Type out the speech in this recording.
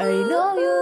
I know you